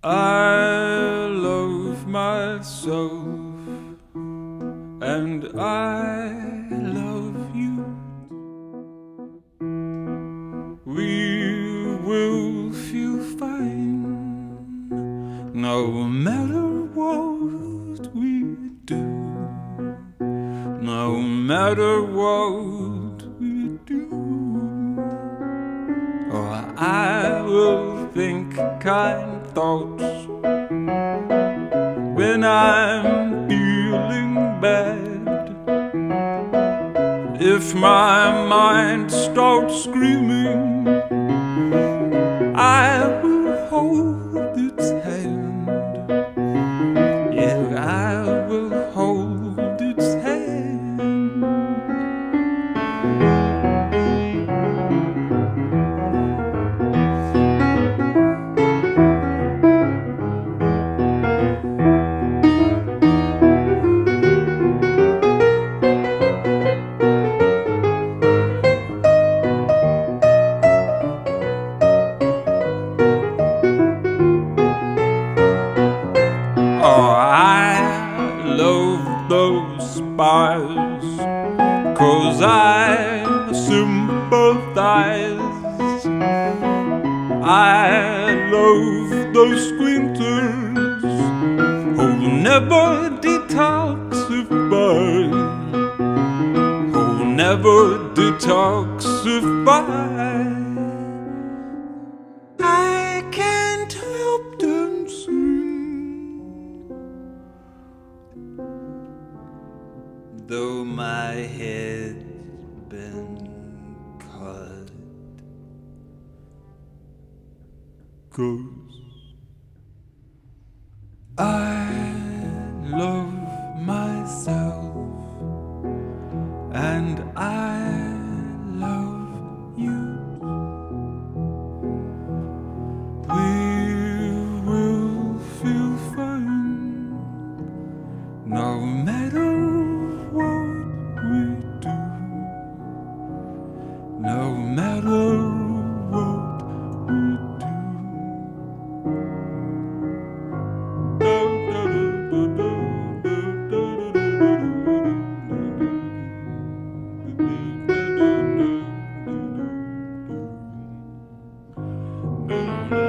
I love myself and I love you. We will feel fine no matter what we do. No matter what we do. Oh, I will think kind thoughts when I'm feeling bad. If my mind starts screaming, I will hold its hand. Spires Cause I sympathize I love those squinters Who never detoxify Who never detoxify though my head's been cut. Cause I No matter what we do.